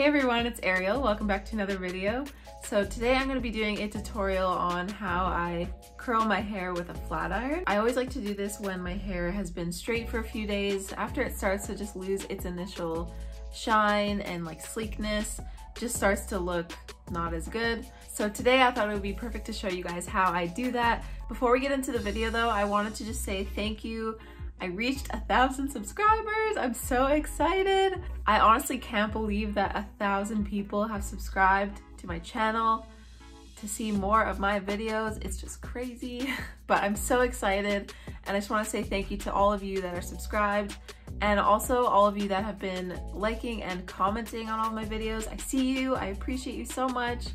Hey everyone, it's Ariel. Welcome back to another video. So today I'm going to be doing a tutorial on how I curl my hair with a flat iron. I always like to do this when my hair has been straight for a few days. After it starts to just lose its initial shine and like sleekness, just starts to look not as good. So today I thought it would be perfect to show you guys how I do that. Before we get into the video though, I wanted to just say thank you I reached a thousand subscribers. I'm so excited. I honestly can't believe that a thousand people have subscribed to my channel to see more of my videos. It's just crazy, but I'm so excited. And I just wanna say thank you to all of you that are subscribed and also all of you that have been liking and commenting on all my videos. I see you, I appreciate you so much.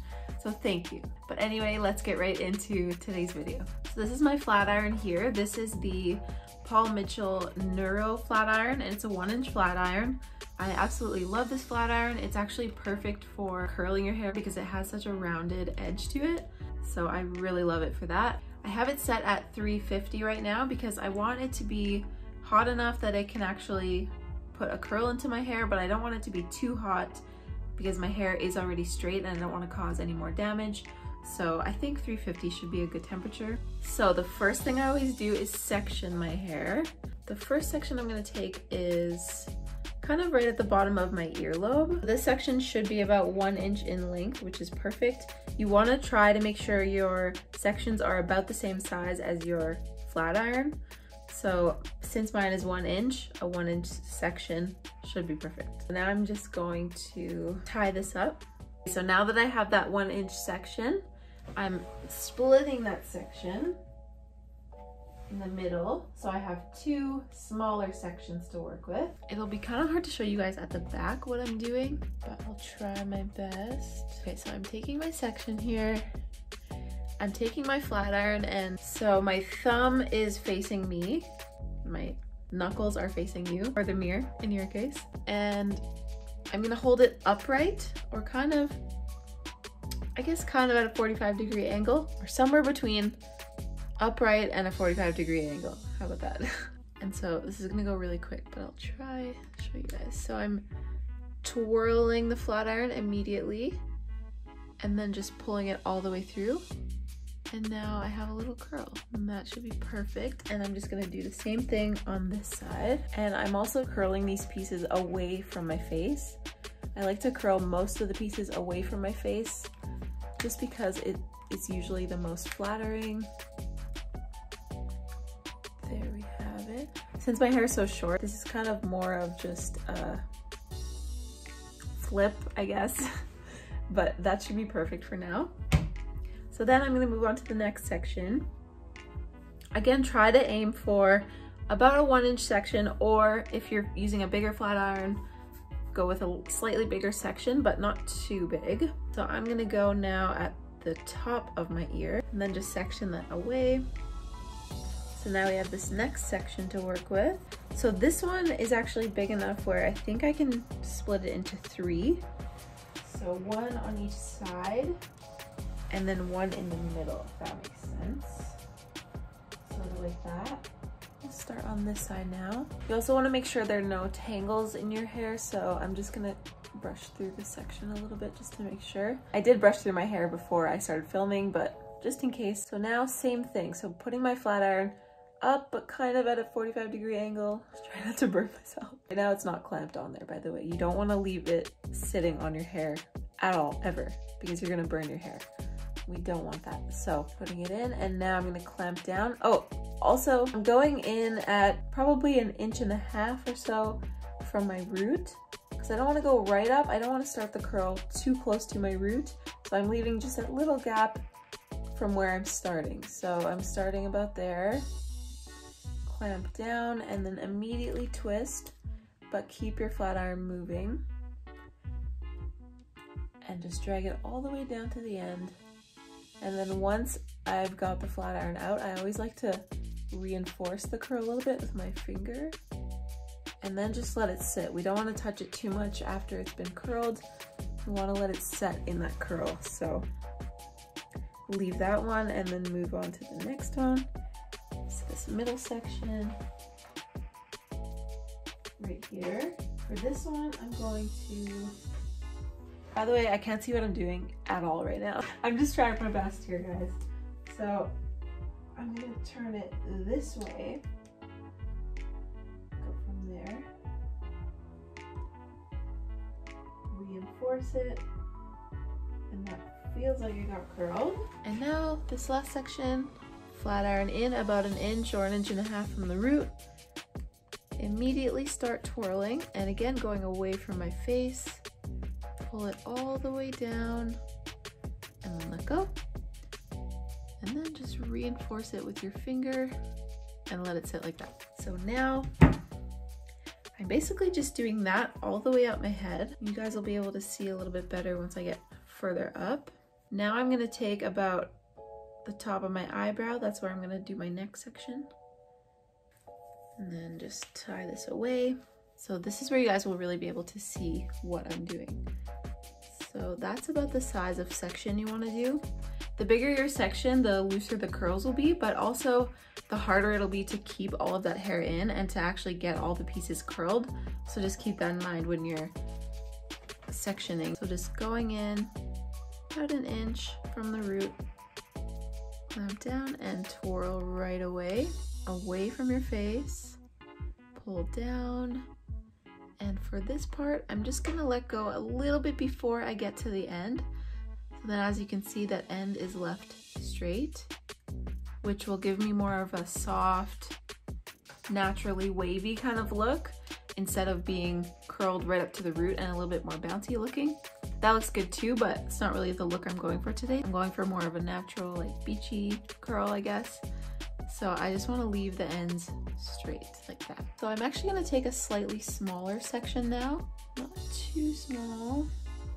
So thank you. But anyway, let's get right into today's video. So this is my flat iron here. This is the Paul Mitchell Neuro flat iron and it's a one inch flat iron. I absolutely love this flat iron. It's actually perfect for curling your hair because it has such a rounded edge to it. So I really love it for that. I have it set at 350 right now because I want it to be hot enough that it can actually put a curl into my hair, but I don't want it to be too hot because my hair is already straight and I don't want to cause any more damage. So I think 350 should be a good temperature. So the first thing I always do is section my hair. The first section I'm gonna take is kind of right at the bottom of my earlobe. This section should be about one inch in length, which is perfect. You wanna try to make sure your sections are about the same size as your flat iron. So since mine is one inch, a one inch section should be perfect. Now I'm just going to tie this up. So now that I have that one inch section, I'm splitting that section in the middle. So I have two smaller sections to work with. It'll be kind of hard to show you guys at the back what I'm doing, but I'll try my best. Okay, so I'm taking my section here. I'm taking my flat iron and so my thumb is facing me. My knuckles are facing you, or the mirror in your case. And I'm gonna hold it upright or kind of I guess kind of at a 45 degree angle or somewhere between upright and a 45 degree angle. How about that? and so this is gonna go really quick, but I'll try show you guys. So I'm twirling the flat iron immediately and then just pulling it all the way through. And now I have a little curl and that should be perfect. And I'm just gonna do the same thing on this side. And I'm also curling these pieces away from my face. I like to curl most of the pieces away from my face just because it's usually the most flattering. There we have it. Since my hair is so short, this is kind of more of just a flip, I guess, but that should be perfect for now. So then I'm gonna move on to the next section. Again, try to aim for about a one inch section, or if you're using a bigger flat iron, go with a slightly bigger section, but not too big. So I'm gonna go now at the top of my ear and then just section that away. So now we have this next section to work with. So this one is actually big enough where I think I can split it into three. So one on each side and then one in the middle, if that makes sense. Of like that start on this side now. You also wanna make sure there are no tangles in your hair, so I'm just gonna brush through this section a little bit just to make sure. I did brush through my hair before I started filming, but just in case. So now same thing. So putting my flat iron up, but kind of at a 45 degree angle. Try not to burn myself. Right now it's not clamped on there, by the way. You don't wanna leave it sitting on your hair at all, ever, because you're gonna burn your hair. We don't want that. So putting it in and now I'm gonna clamp down. Oh, also I'm going in at probably an inch and a half or so from my root because I don't want to go right up. I don't want to start the curl too close to my root. So I'm leaving just a little gap from where I'm starting. So I'm starting about there, clamp down and then immediately twist, but keep your flat iron moving and just drag it all the way down to the end. And then once I've got the flat iron out, I always like to reinforce the curl a little bit with my finger and then just let it sit. We don't want to touch it too much after it's been curled. We want to let it set in that curl. So leave that one and then move on to the next one. So this middle section right here. For this one, I'm going to By the way, I can't see what I'm doing at all right now. I'm just trying my best here, guys. So I'm gonna turn it this way. Go from there. Reinforce it. And that feels like it got curled. And now this last section, flat iron in about an inch or an inch and a half from the root. Immediately start twirling and again going away from my face. Pull it all the way down and then let go. And then just reinforce it with your finger and let it sit like that. So now I'm basically just doing that all the way out my head. You guys will be able to see a little bit better once I get further up. Now I'm gonna take about the top of my eyebrow. That's where I'm gonna do my neck section. And then just tie this away. So this is where you guys will really be able to see what I'm doing. So that's about the size of section you wanna do. The bigger your section, the looser the curls will be, but also the harder it'll be to keep all of that hair in and to actually get all the pieces curled. So just keep that in mind when you're sectioning. So just going in about an inch from the root, clamp down and twirl right away, away from your face, pull down, and for this part, I'm just gonna let go a little bit before I get to the end. So then as you can see, that end is left straight, which will give me more of a soft, naturally wavy kind of look instead of being curled right up to the root and a little bit more bouncy looking. That looks good too, but it's not really the look I'm going for today. I'm going for more of a natural, like beachy curl, I guess. So I just want to leave the ends straight like that. So I'm actually going to take a slightly smaller section now. Not too small,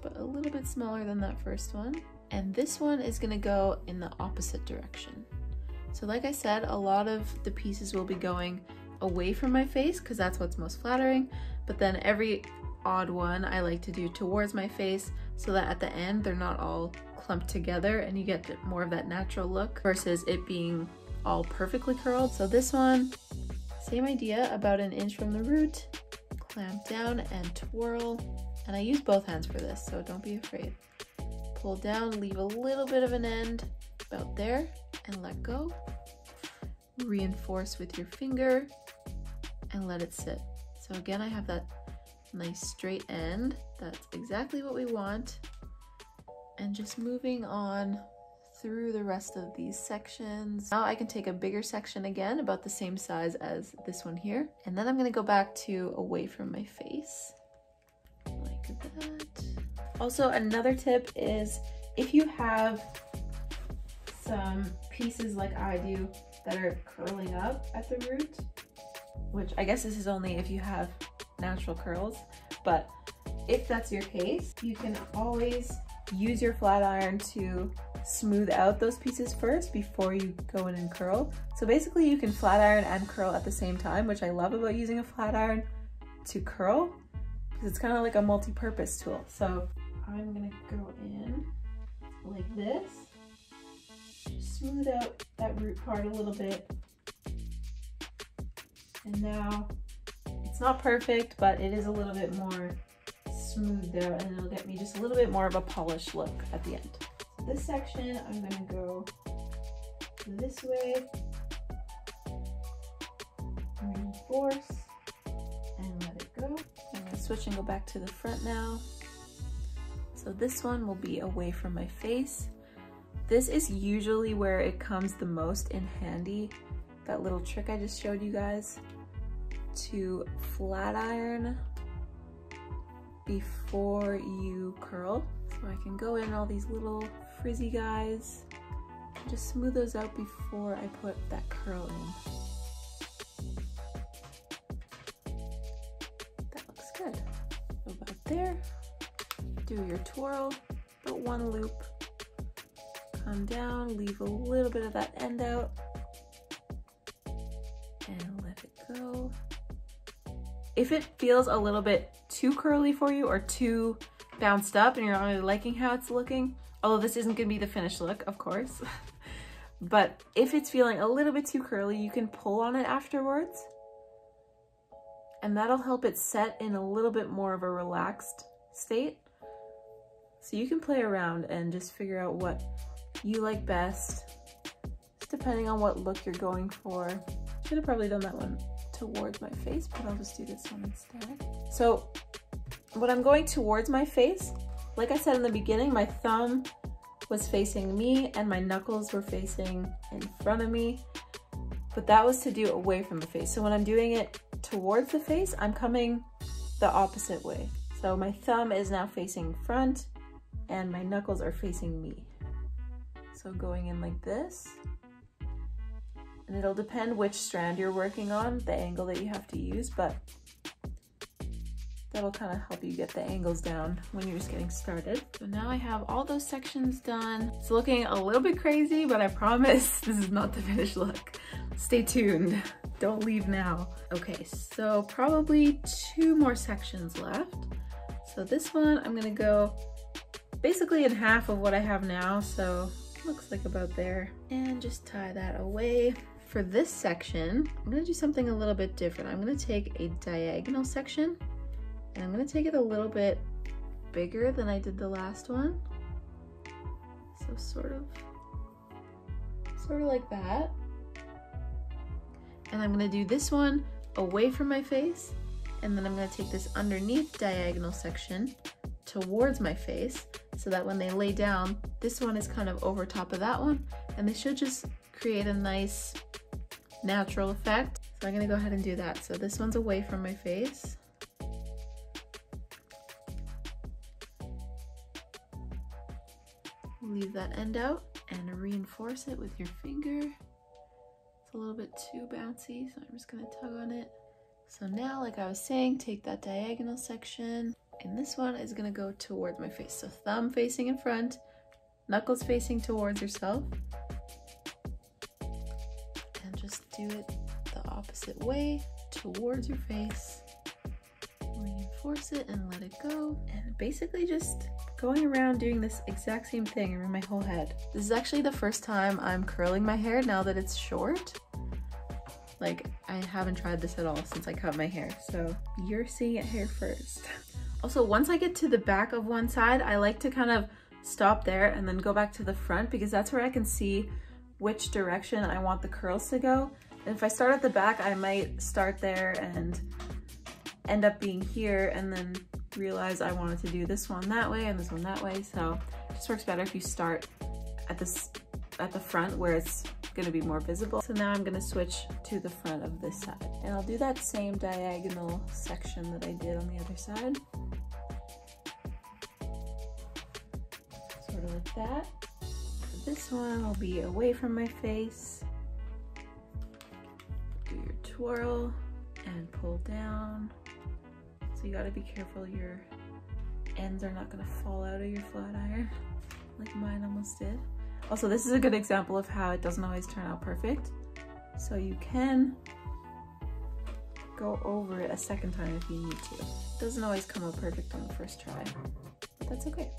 but a little bit smaller than that first one. And this one is going to go in the opposite direction. So like I said, a lot of the pieces will be going away from my face because that's what's most flattering. But then every odd one I like to do towards my face so that at the end they're not all clumped together and you get more of that natural look versus it being all perfectly curled. So this one, same idea, about an inch from the root, clamp down and twirl. And I use both hands for this, so don't be afraid. Pull down, leave a little bit of an end about there and let go. Reinforce with your finger and let it sit. So again, I have that nice straight end. That's exactly what we want. And just moving on through the rest of these sections. Now I can take a bigger section again, about the same size as this one here. And then I'm gonna go back to away from my face, like that. Also, another tip is if you have some pieces like I do that are curling up at the root, which I guess this is only if you have natural curls, but if that's your case, you can always use your flat iron to smooth out those pieces first before you go in and curl. So basically you can flat iron and curl at the same time, which I love about using a flat iron to curl because it's kind of like a multi-purpose tool. So I'm gonna go in like this, smooth out that root part a little bit. And now it's not perfect, but it is a little bit more smoothed out and it'll get me just a little bit more of a polished look at the end. This section, I'm gonna go this way, reinforce, and let it go. I'm gonna switch and go back to the front now. So this one will be away from my face. This is usually where it comes the most in handy, that little trick I just showed you guys to flat iron before you curl. So I can go in all these little frizzy guys, just smooth those out before I put that curl in. That looks good. Go about there, do your twirl, put one loop, come down, leave a little bit of that end out, and let it go. If it feels a little bit too curly for you or too bounced up and you're not really liking how it's looking, although this isn't gonna be the finished look, of course, but if it's feeling a little bit too curly, you can pull on it afterwards and that'll help it set in a little bit more of a relaxed state. So you can play around and just figure out what you like best, depending on what look you're going for. Should have probably done that one towards my face, but I'll just do this one instead. So when I'm going towards my face, like I said in the beginning, my thumb was facing me and my knuckles were facing in front of me, but that was to do away from the face. So when I'm doing it towards the face, I'm coming the opposite way. So my thumb is now facing front and my knuckles are facing me. So going in like this, and it'll depend which strand you're working on, the angle that you have to use, but that'll kind of help you get the angles down when you're just getting started. So now I have all those sections done. It's looking a little bit crazy, but I promise this is not the finished look. Stay tuned, don't leave now. Okay, so probably two more sections left. So this one, I'm gonna go basically in half of what I have now, so looks like about there. And just tie that away. For this section, I'm gonna do something a little bit different. I'm gonna take a diagonal section and I'm gonna take it a little bit bigger than I did the last one. So sort of, sort of like that. And I'm gonna do this one away from my face and then I'm gonna take this underneath diagonal section towards my face so that when they lay down, this one is kind of over top of that one and they should just create a nice natural effect. So I'm gonna go ahead and do that. So this one's away from my face. Leave that end out and reinforce it with your finger. It's a little bit too bouncy, so I'm just gonna tug on it. So now, like I was saying, take that diagonal section, and this one is gonna go towards my face. So thumb facing in front, knuckles facing towards yourself, and just do it the opposite way towards your face. Reinforce it and let it go. And basically just going around doing this exact same thing around my whole head. This is actually the first time I'm curling my hair now that it's short. Like, I haven't tried this at all since I cut my hair, so you're seeing it here first. Also, once I get to the back of one side, I like to kind of stop there and then go back to the front because that's where I can see which direction I want the curls to go. And if I start at the back, I might start there and end up being here and then realize I wanted to do this one that way and this one that way. So it just works better if you start at this at the front where it's gonna be more visible. So now I'm gonna switch to the front of this side. And I'll do that same diagonal section that I did on the other side. Sort of like that. This one will be away from my face Do your twirl and pull down. So you gotta be careful your ends are not gonna fall out of your flat iron like mine almost did. Also, this is a good example of how it doesn't always turn out perfect. So you can go over it a second time if you need to. It doesn't always come out perfect on the first try, but that's okay.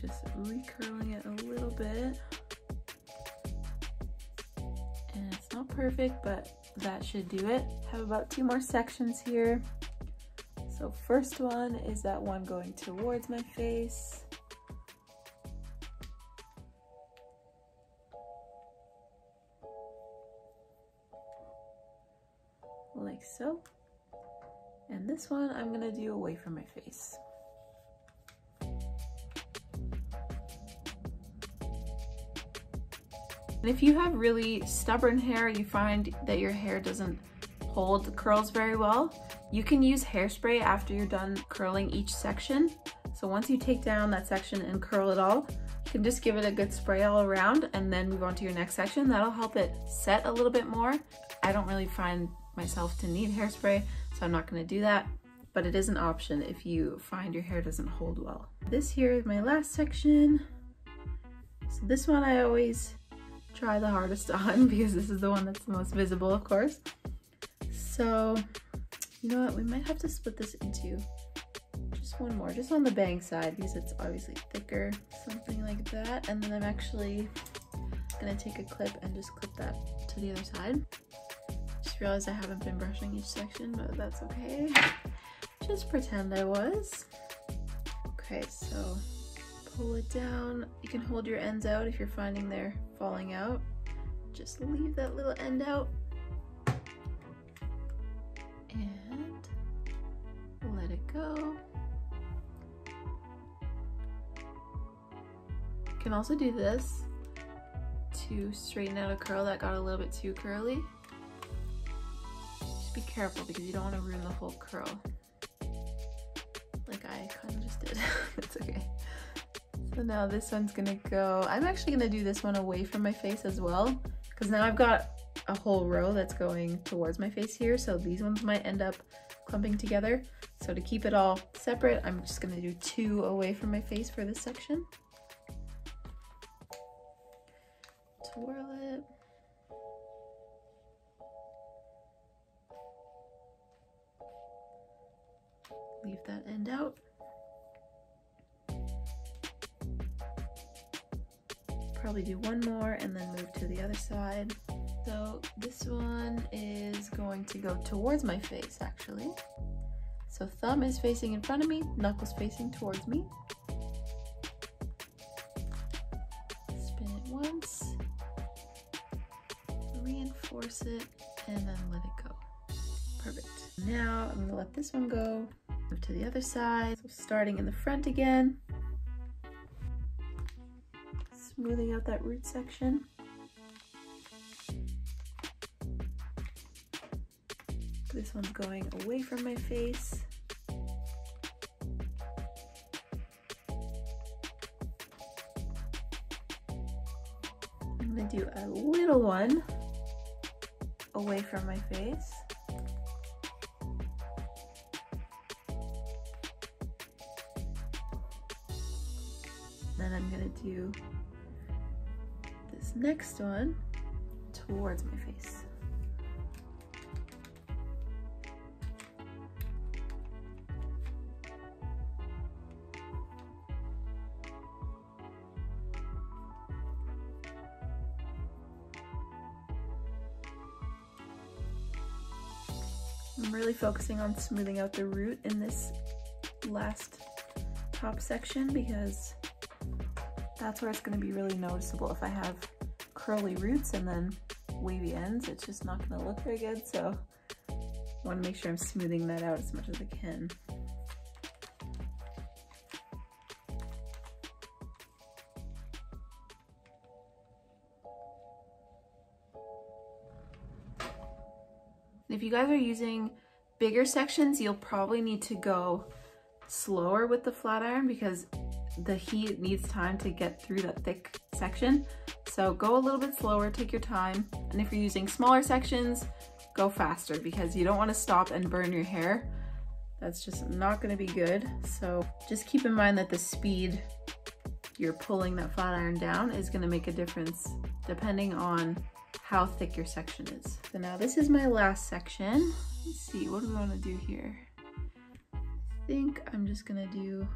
Just recurling it a little bit. And it's not perfect, but that should do it. Have about two more sections here. So first one is that one going towards my face. Like so. And this one I'm gonna do away from my face. And if you have really stubborn hair, you find that your hair doesn't hold the curls very well, you can use hairspray after you're done curling each section. So once you take down that section and curl it all, you can just give it a good spray all around and then move on to your next section. That'll help it set a little bit more. I don't really find myself to need hairspray, so I'm not gonna do that, but it is an option if you find your hair doesn't hold well. This here is my last section. So this one I always try the hardest on because this is the one that's the most visible, of course. So, you know what, we might have to split this into just one more, just on the bang side because it's obviously thicker, something like that. And then I'm actually gonna take a clip and just clip that to the other side. Just realized I haven't been brushing each section, but that's okay. Just pretend I was. Okay, so pull it down. You can hold your ends out if you're finding they're falling out. Just leave that little end out. And let it go. You can also do this to straighten out a curl that got a little bit too curly. Just be careful because you don't want to ruin the whole curl. Like I kind of just did. it's okay. So now this one's gonna go, I'm actually gonna do this one away from my face as well because now I've got a whole row that's going towards my face here. So these ones might end up clumping together. So to keep it all separate, I'm just gonna do two away from my face for this section. Twirl it. Leave that end out. Probably do one more and then move to the other side. So this one is going to go towards my face actually. So thumb is facing in front of me, knuckles facing towards me. Spin it once, reinforce it, and then let it go. Perfect. Now I'm gonna let this one go, move to the other side. So starting in the front again, smoothing out that root section. This one's going away from my face. I'm gonna do a little one away from my face. Then I'm gonna do next one towards my face. I'm really focusing on smoothing out the root in this last top section because that's where it's going to be really noticeable. If I have curly roots and then wavy ends, it's just not to look very good. So I want to make sure I'm smoothing that out as much as I can. If you guys are using bigger sections, you'll probably need to go slower with the flat iron because the heat needs time to get through that thick section. So go a little bit slower, take your time. And if you're using smaller sections, go faster because you don't want to stop and burn your hair. That's just not going to be good. So just keep in mind that the speed you're pulling that flat iron down is going to make a difference depending on how thick your section is. So now this is my last section. Let's see, what do we want to do here? I think I'm just gonna do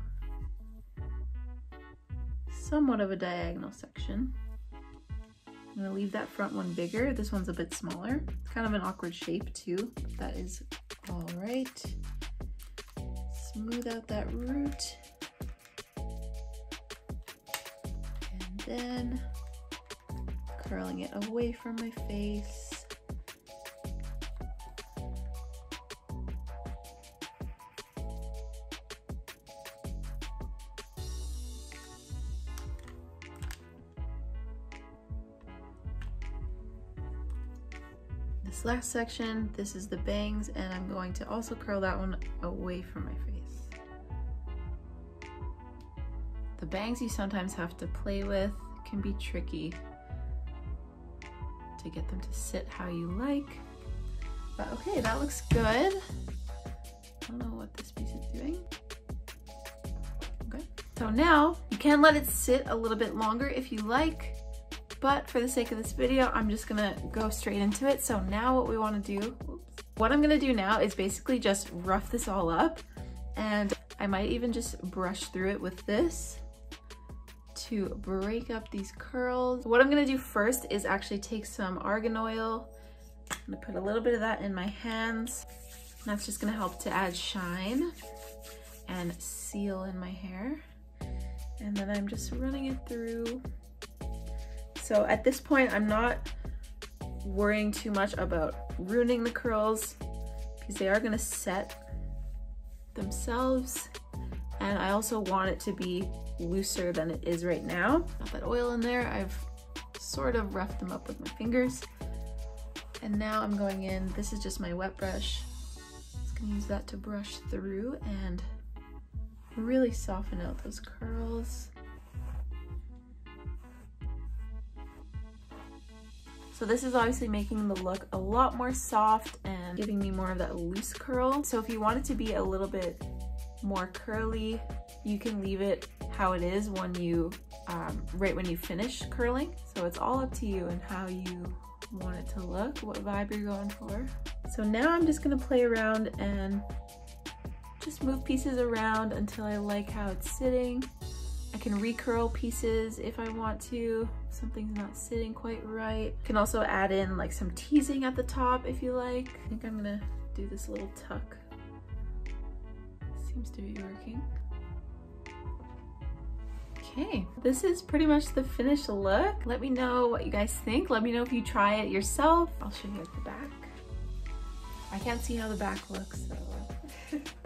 somewhat of a diagonal section. I'm gonna leave that front one bigger. This one's a bit smaller. It's kind of an awkward shape too. That is all right. Smooth out that root. And then curling it away from my face. This last section, this is the bangs, and I'm going to also curl that one away from my face. The bangs you sometimes have to play with can be tricky to get them to sit how you like. But okay, that looks good. I don't know what this piece is doing. Okay, so now you can let it sit a little bit longer if you like, but for the sake of this video, I'm just gonna go straight into it. So now what we wanna do, oops, what I'm gonna do now is basically just rough this all up and I might even just brush through it with this to break up these curls. What I'm gonna do first is actually take some argan oil. I'm gonna put a little bit of that in my hands. That's just gonna help to add shine and seal in my hair. And then I'm just running it through. So at this point, I'm not worrying too much about ruining the curls because they are gonna set themselves. And I also want it to be looser than it is right now. Got that oil in there. I've sort of roughed them up with my fingers. And now I'm going in, this is just my wet brush. Just gonna use that to brush through and really soften out those curls. So this is obviously making the look a lot more soft and giving me more of that loose curl. So if you want it to be a little bit more curly, you can leave it how it is when you, um, right when you finish curling. So it's all up to you and how you want it to look, what vibe you're going for. So now I'm just gonna play around and just move pieces around until I like how it's sitting. I can recurl pieces if I want to. Something's not sitting quite right. Can also add in like some teasing at the top if you like. I think I'm gonna do this little tuck. Seems to be working. Okay, this is pretty much the finished look. Let me know what you guys think. Let me know if you try it yourself. I'll show you at the back. I can't see how the back looks, so.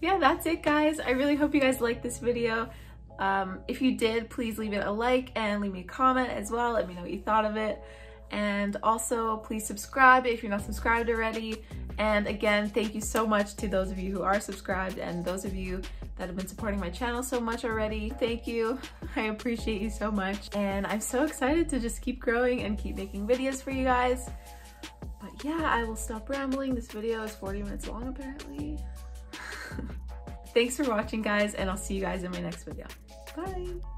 yeah, that's it guys. I really hope you guys liked this video. Um, if you did, please leave it a like and leave me a comment as well. Let me know what you thought of it. And also please subscribe if you're not subscribed already. And again, thank you so much to those of you who are subscribed and those of you that have been supporting my channel so much already. Thank you. I appreciate you so much. And I'm so excited to just keep growing and keep making videos for you guys. But yeah, I will stop rambling. This video is 40 minutes long apparently. Thanks for watching guys and I'll see you guys in my next video. Bye!